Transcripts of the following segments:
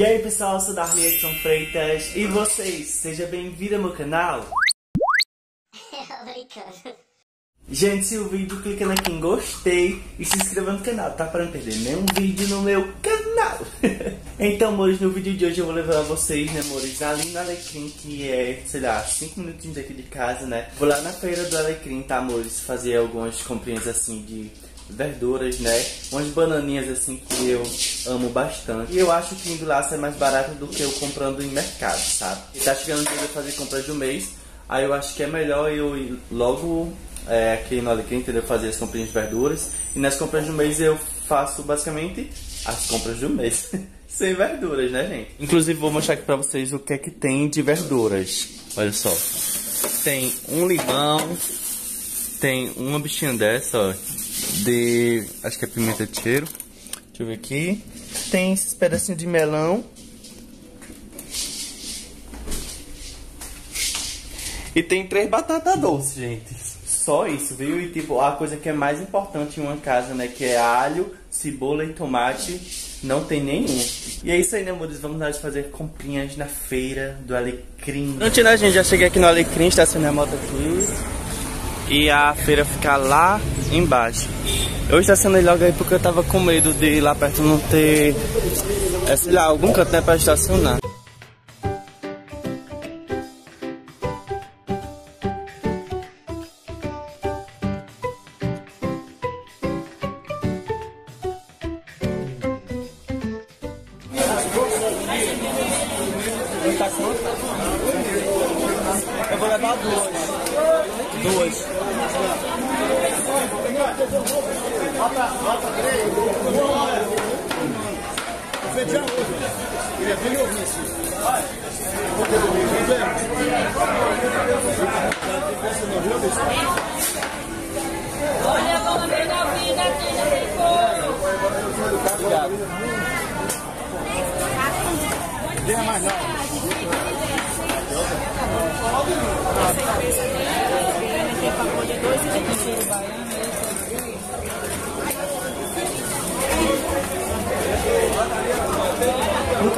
E aí pessoal, eu sou Darly Edson Freitas e vocês, seja bem-vindo ao meu canal. Brincando. Gente, se o vídeo clicando aqui em gostei e se inscreva no canal, tá? Para não perder nenhum vídeo no meu canal. então, amores, no vídeo de hoje eu vou levar vocês, né, amores, ali no Alecrim, que é, sei lá, 5 minutinhos daqui de casa, né? Vou lá na feira do Alecrim, tá, amores, fazer algumas comprinhas assim de verduras, né? Umas bananinhas assim que eu amo bastante. E eu acho que indo lá sai mais barato do que eu comprando em mercado, sabe? E tá chegando o dia de fazer compras do mês. Aí eu acho que é melhor eu ir logo é, aqui no Alecrim, entendeu? Fazer as compras de verduras. E nas compras do mês eu faço basicamente as compras do mês. Sem verduras, né, gente? Inclusive vou mostrar aqui pra vocês o que é que tem de verduras. Olha só. Tem um limão. Tem uma bichinha dessa, ó de. Acho que é pimenta de cheiro. Deixa eu ver aqui. Tem esses pedacinhos de melão. E tem três batatas doces, gente. Só isso, viu? E tipo, a coisa que é mais importante em uma casa, né? Que é alho, cebola e tomate. Não tem nenhum. E é isso aí, né, amores? Vamos lá fazer comprinhas na feira do Alecrim. Antes, né, gente? Já cheguei aqui no Alecrim, estacionei a moto aqui e a feira ficar lá embaixo. Eu estacionei logo aí porque eu tava com medo de ir lá perto não ter, é, sei lá, algum canto né, pra estacionar. Eu vou levar duas. Duas. Bota, bota três. Hoje. Ele é bem ouvinte. Olha, vamos ver na vida aqui, não tem como. Obrigado. Venha mais não.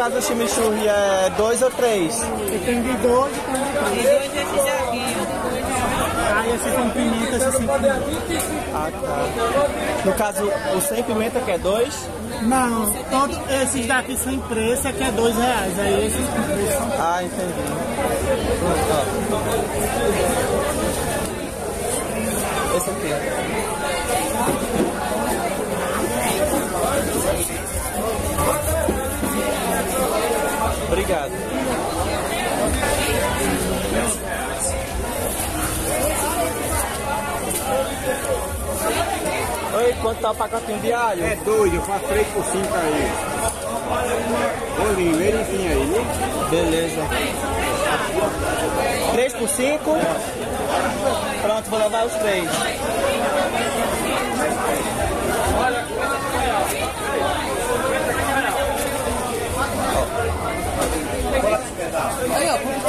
Caso do chimichurri é dois ou três? Tem de dois e tem de três. Dois aqui. Ah, esse com pimenta, esse sem pimenta. Ah, tá. No caso, o sem pimenta que é dois? Não, todos esses daqui sem preço é que é dois reais. Aí esses com preço Ah, entendi. Pronto, ó. Esse aqui. Obrigado. Oi, quanto tá o pacotinho de alho? É doido, eu faço 3 por 5 aí. Bolinho, verifinha aí, viu? Beleza. 3 por 5? Pronto, vou levar os três.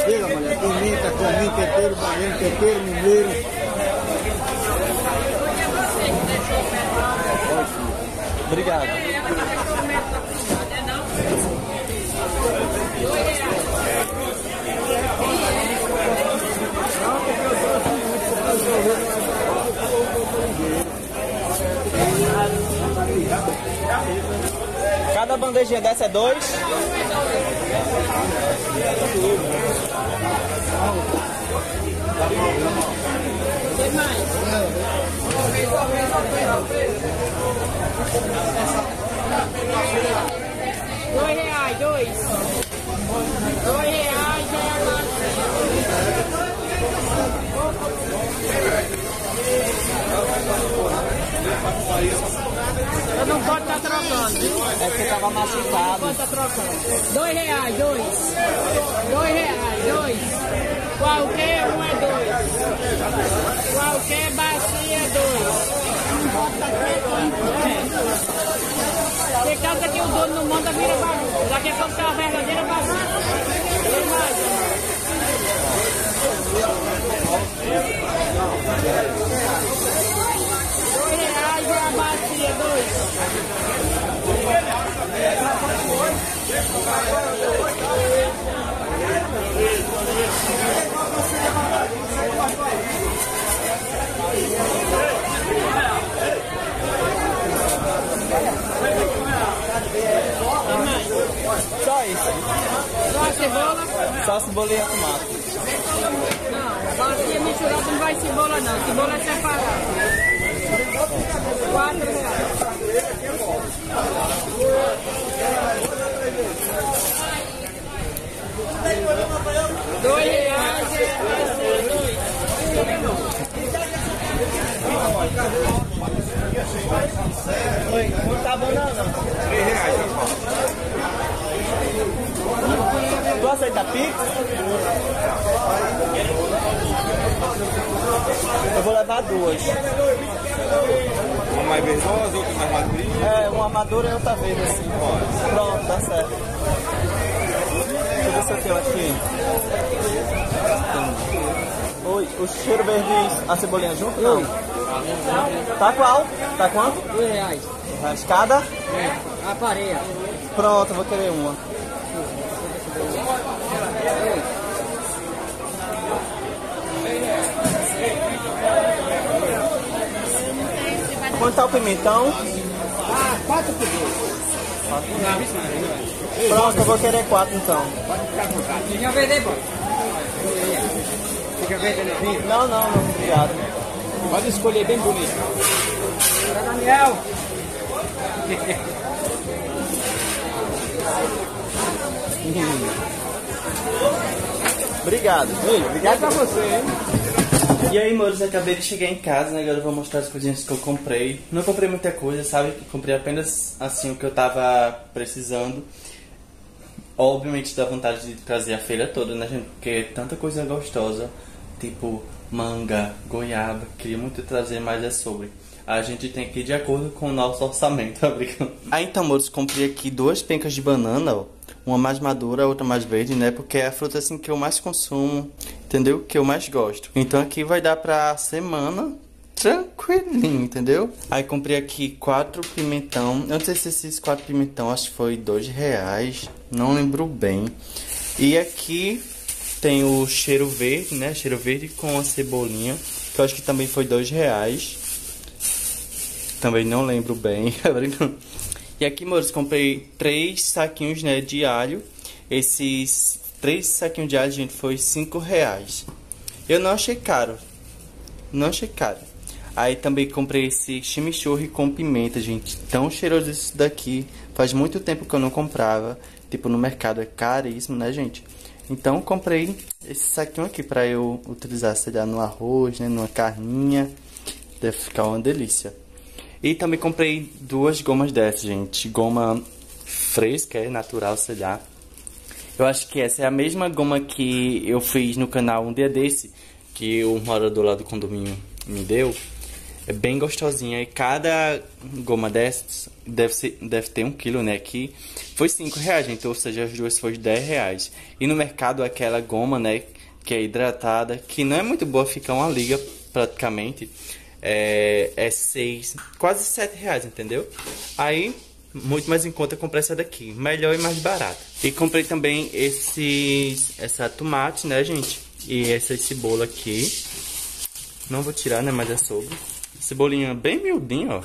Chega, mulher, pimenta, cominho, tempero, baiano, tempero, mineiro. Obrigado. Cada bandejinha dessa é? Dois reais, dois. Dois reais já é mais. Eu não pode estar trocando, viu? É porque tava machucado. Pode estar trocando. Dois reais, dois. Dois reais, dois. Qualquer um é dois. Qualquer bacia é dois. É. Por causa que o dono não manda vira bagunça. Daqui a pouco tá uma verdadeira bagunça. Tem Só isso. Só a cebola? Só a cebola e a tomate. Não, bacia misturada não vai cebola não. Cebola é separada. Quatro reais. Dois reais. Oi, não tá bom não, reais, tá. Tu aceita Pix? Eu vou levar duas. Uma mais verdosa, outra mais madrinha. É, uma madura e outra verde assim. Pronto, tá certo. Deixa eu ver se eu tenho aqui. Oi, o cheiro verde e a cebolinha junto? Não. Tá qual? Tá quanto? Dois reais. Escada? É, a pareia. Pronto, eu vou querer uma. Quanto tá o pimentão? Ah, quatro por dois. Pronto, eu vou querer quatro então. Tinha vender, bom. Fica vendendo vinho. Não, não, não, obrigado. Pode escolher bem bonito. Daniel. Obrigado. Ei, obrigado pra você, hein? E aí, moros, acabei de chegar em casa, né? Agora eu vou mostrar as coisinhas que eu comprei. Não comprei muita coisa, sabe? Comprei apenas, assim, o que eu tava precisando. Obviamente dá vontade de trazer a feira toda, né, gente? Porque é tanta coisa gostosa, tipo manga, goiaba. Queria muito trazer, mas é sobre. A gente tem ir de acordo com o nosso orçamento, tá brincando? Ah, então, moros, comprei aqui duas pencas de banana, ó. Uma mais madura, outra mais verde, né? Porque é a fruta, assim, que eu mais consumo, entendeu? Que eu mais gosto. Então aqui vai dar pra semana tranquilinho, entendeu? Aí comprei aqui quatro pimentão. Eu não sei se esses quatro pimentão, acho que foi dois reais. Não lembro bem. E aqui tem o cheiro verde, né? Cheiro verde com a cebolinha. Que eu acho que também foi dois reais. Também não lembro bem. e aqui, moços, comprei três saquinhos, né? De alho. Esses três saquinhos de alho, gente, foi cinco reais. Eu não achei caro. Não achei caro. Aí também comprei esse chimichurri com pimenta, gente. Tão cheiroso isso daqui. Faz muito tempo que eu não comprava. Tipo, no mercado é caríssimo, né, gente? Então comprei esse saquinho aqui pra eu utilizar, sei lá, no arroz, né? Numa carninha. Deve ficar uma delícia. E também comprei duas gomas dessas, gente. Goma fresca, é natural, sei lá. Eu acho que essa é a mesma goma que eu fiz no canal um dia desse. Que o morador lá do condomínio me deu. É bem gostosinha e cada goma dessas deve, ser, deve ter um quilo, né? Aqui foi 5 reais, gente, ou seja, as duas foi 10 reais. E no mercado aquela goma, né, que é hidratada, que não é muito boa, fica uma liga praticamente, é, é 6, quase 7 reais, entendeu? Aí, muito mais em conta, comprei essa daqui, melhor e mais barata. E comprei também esses, essa tomate, né, gente? E essa cebola aqui. Não vou tirar, né, mas é sobre. Cebolinha bem miudinha, ó.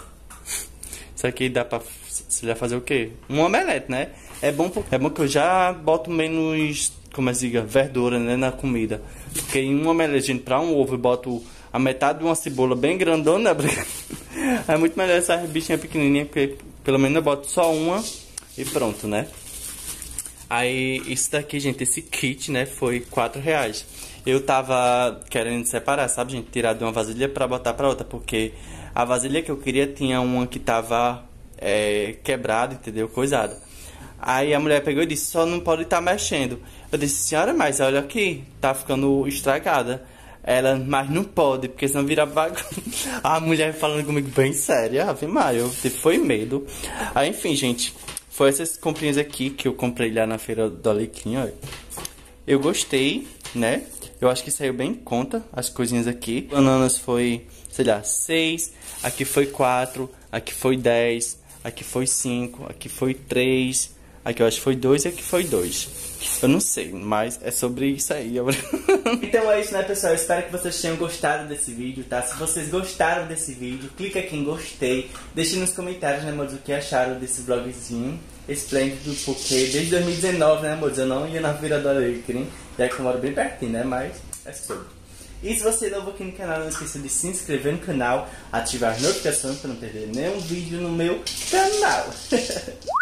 Isso aqui dá pra você já fazer o quê? Um omelete, né? É bom, é bom que eu já boto menos, como é que diga, verdura, né, na comida. Porque em um omelete, gente, pra um ovo eu boto a metade de uma cebola bem grandona, é muito melhor essa bichinha pequenininha, porque pelo menos eu boto só uma e pronto, né? Aí, isso daqui, gente, esse kit, né, foi 4 reais. Eu tava querendo separar, sabe, gente? Tirar de uma vasilha pra botar pra outra, porque a vasilha que eu queria tinha uma que tava é, quebrada, entendeu? Coisada. Aí a mulher pegou e disse, só não pode estar tá mexendo. Eu disse, senhora, mas olha aqui, tá ficando estragada. Ela, mas não pode, porque senão vira bagunça. A mulher falando comigo bem séria, Ave Maria, eu tipo, foi medo. Aí, enfim, gente, foi essas comprinhas aqui que eu comprei lá na feira do Alecrim, ó. Eu gostei, né? Eu acho que saiu bem em conta as coisinhas aqui. Bananas foi, sei lá, 6, aqui foi 4, aqui foi 10, aqui foi 5, aqui foi 3, Aqui eu acho que foi dois e aqui foi dois. Eu não sei, mas é sobre isso aí. então é isso, né, pessoal? Eu espero que vocês tenham gostado desse vídeo, tá? Se vocês gostaram desse vídeo, clica aqui em gostei. Deixe nos comentários, né, amores, o que acharam desse vlogzinho esplêndido, porque desde 2019, né, amores, eu não ia na Vila do Alecrim, já que eu moro bem pertinho, né, mas é sobre. E se você é novo aqui no canal, não esqueça de se inscrever no canal, ativar as notificações para não perder nenhum vídeo no meu canal.